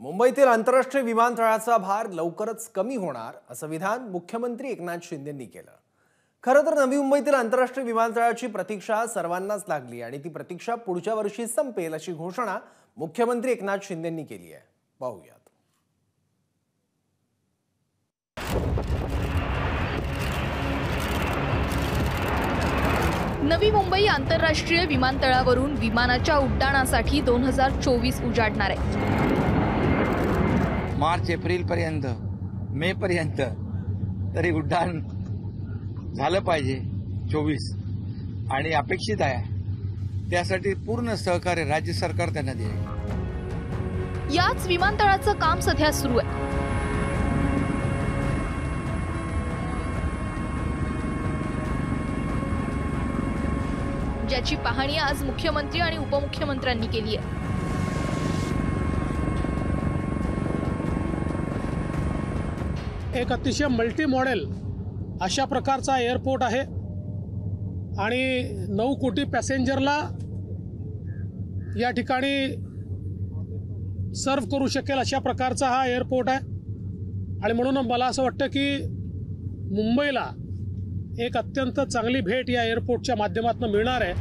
मुंबईतील आंतरराष्ट्रीय विमानतळाचा भार लवकरच कमी होणार असं विधान मुख्यमंत्री एकनाथ शिंदेंनी केलं. खरं तर नवी मुंबईतील आंतरराष्ट्रीय विमानतळाची प्रतीक्षा सर्वांनाच लागली आणि ती प्रतीक्षा पुढच्या वर्षी संपेल अशी घोषणा मुख्यमंत्री एकनाथ शिंदेंनी केली आहे. पाहूयात. नवी मुंबई आंतरराष्ट्रीय विमानतळावरून विमानाच्या उड्डाणासाठी दोन हजार चोवीस उजाडणार आहे. मार्च एप्रिलपर्यंत मेपर्यंत तरी उड्डाण झालं पाहिजे चोवीस. आणि अपेक्षित आहे त्यासाठी पूर्ण सहकार्य राज्य सरकार त्यांना देईल. याच विमानतळाचं काम सध्या सुरू आहे. ज्याची पाहणी आज मुख्यमंत्री आणि उपमुख्यमंत्र्यांनी केली आहे. एक अतिशय मल्टी मॉडेल अशा प्रकारचा एअरपोर्ट आहे. आणि नऊ कोटी पॅसेंजरला या ठिकाणी सर्व करू शकेल अशा प्रकारचा हा एअरपोर्ट आहे. आणि म्हणून मला असं वाटतं की मुंबईला एक अत्यंत चांगली भेट या एअरपोर्टच्या माध्यमातून मिळणार आहे.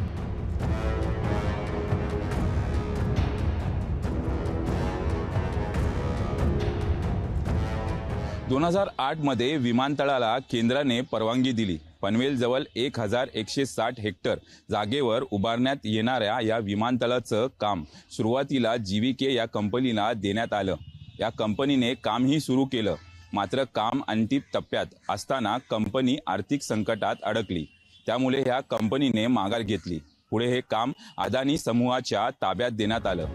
दोन हजार आठमध्ये विमानतळाला केंद्राने परवानगी दिली. पनवेलजवळ एक हजार एकशे साठ हेक्टर जागेवर उभारण्यात येणाऱ्या या विमानतळाचं काम सुरुवातीला जीव्हीके या कंपनीला देण्यात आलं. या कंपनीने कामही सुरू केलं. मात्र काम अंतिम टप्प्यात असताना कंपनी आर्थिक संकटात अडकली. त्यामुळे ह्या कंपनीने माघार घेतली. पुढे हे काम अदानी समूहाच्या ताब्यात देण्यात आलं.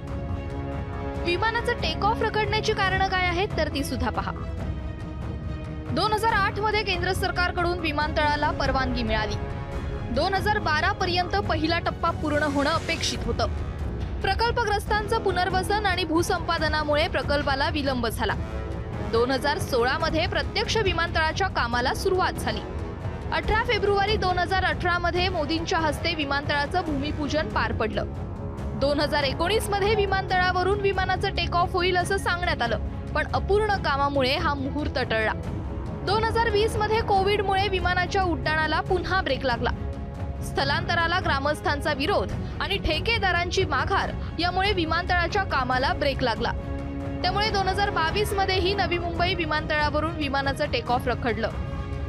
विमानाचं टेक ऑफ रखडण्याची कारणं काय आहेत तर ती सुद्धा पहा. दोन हजार आठमध्ये केंद्र सरकारकडून विमानतळाला परवानगी मिळाली. दोन हजार बारा पर्यंत पहिला टप्पा पूर्ण होणं अपेक्षित होतं. प्रकल्पग्रस्तांचं पुनर्वसन आणि भूसंपादनामुळे प्रकल्पाला विलंब झाला. दोन हजार सोळा मध्ये प्रत्यक्ष विमानतळाच्या कामाला सुरुवात झाली. अठरा फेब्रुवारी दोन हजार अठरा मध्ये मोदींच्या हस्ते विमानतळाचं भूमिपूजन पार पडलं. दोन हजार एकोणीसमध्ये विमानतळावरून विमानाचं टेक ऑफ होईल असं सांगण्यात आलं पण अपूर्ण कामामुळे हा मुहूर्त टळला. दोन हजार वीसमध्ये कोविडमुळे विमानाच्या उड्डाणाला पुन्हा ब्रेक लागला. स्थलांतराला ग्रामस्थांचा विरोध आणि ठेकेदारांची माघार यामुळे विमानतळाच्या कामाला ब्रेक लागला. त्यामुळे दोन हजार बावीस मध्येही नवी मुंबई विमानतळावरून विमानाचं टेक ऑफ रखडलं.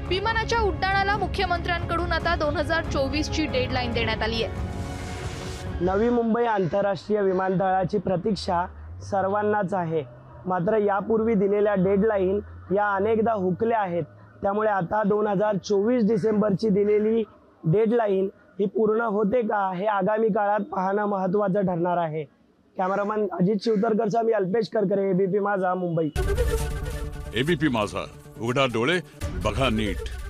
विमानाच्या उड्डाणाला मुख्यमंत्र्यांकडून आता दोन हजार चोवीस ची डेडलाईन देण्यात आली आहे. नवी मुंबई आंतरराष्ट्रीय विमानतळाची प्रतीक्षा सर्वांनाच आहे. मात्र यापूर्वी दिलेल्या डेडलाईन या अनेकदा हुकल्या आहेत. त्यामुळे आता दोन हजार चोवीस डिसेंबरची दिलेली डेडलाईन ही पूर्ण होते का हे आगामी काळात पाहणं महत्त्वाचं ठरणार आहे. कॅमेरामॅन अजित शिवतरकरचा मी अल्पेश करकरे एबीपी माझा मुंबई. एबीपी माझा. उघडा डोळे बघा नीट.